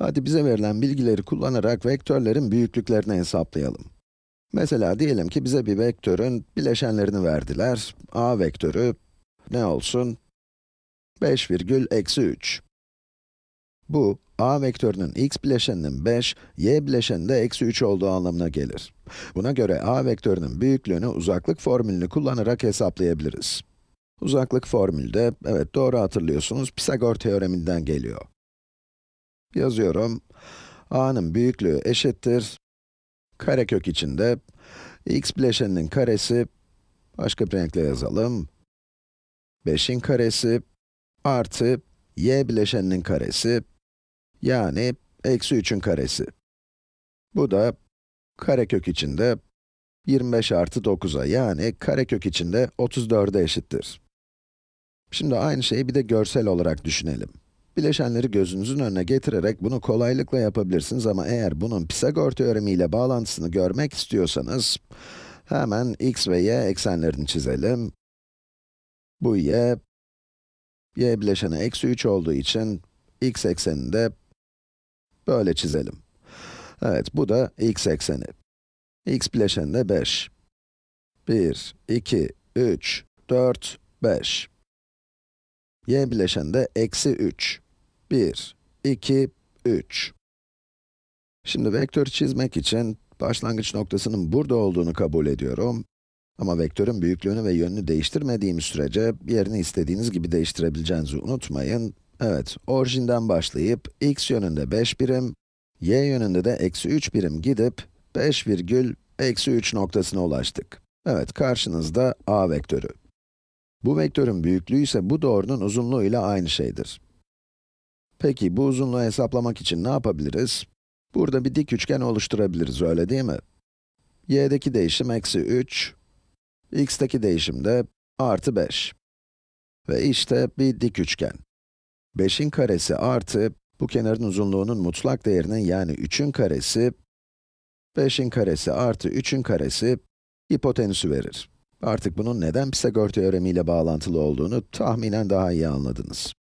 Hadi bize verilen bilgileri kullanarak vektörlerin büyüklüklerini hesaplayalım. Mesela diyelim ki bize bir vektörün bileşenlerini verdiler. a vektörü ne olsun? 5 virgül eksi 3. Bu, a vektörünün x bileşeninin 5, y bileşeninde eksi 3 olduğu anlamına gelir. Buna göre a vektörünün büyüklüğünü uzaklık formülünü kullanarak hesaplayabiliriz. Uzaklık formülde, evet doğru hatırlıyorsunuz, Pisagor teoreminden geliyor. Yazıyorum. a'nın büyüklüğü eşittir. Karekök içinde x bileşeninin karesi, başka bir renkle yazalım. 5'in karesi artı y bileşeninin karesi, yani eksi 3'ün karesi. Bu da karekök içinde 25 artı 9'a yani karekök içinde 34'e eşittir. Şimdi aynı şeyi bir de görsel olarak düşünelim. Bileşenleri gözünüzün önüne getirerek bunu kolaylıkla yapabilirsiniz ama eğer bunun Pisagor teoremi ile bağlantısını görmek istiyorsanız, hemen x ve y eksenlerini çizelim. Bu y, y bileşeni eksi 3 olduğu için x ekseninde böyle çizelim. Evet, bu da x ekseni. x bileşeni de 5. 1, 2, 3, 4, 5. y bileşeni de eksi 3. 1, 2, 3. Şimdi vektörü çizmek için başlangıç noktasının burada olduğunu kabul ediyorum. Ama vektörün büyüklüğünü ve yönünü değiştirmediğim sürece yerini istediğiniz gibi değiştirebileceğinizi unutmayın. Evet, orijinden başlayıp x yönünde 5 birim, y yönünde de eksi 3 birim gidip 5 virgül eksi 3 noktasına ulaştık. Evet, karşınızda a vektörü. Bu vektörün büyüklüğü ise bu doğrunun uzunluğu ile aynı şeydir. Peki, bu uzunluğu hesaplamak için ne yapabiliriz? Burada bir dik üçgen oluşturabiliriz, öyle değil mi? y'deki değişim eksi 3, x'teki değişim de artı 5. Ve işte bir dik üçgen. 5'in karesi artı, bu kenarın uzunluğunun mutlak değerinin yani 3'ün karesi, 5'in karesi artı 3'ün karesi, hipotenüsü verir. Artık bunun neden Pisagor teoremiyle bağlantılı olduğunu tahminen daha iyi anladınız.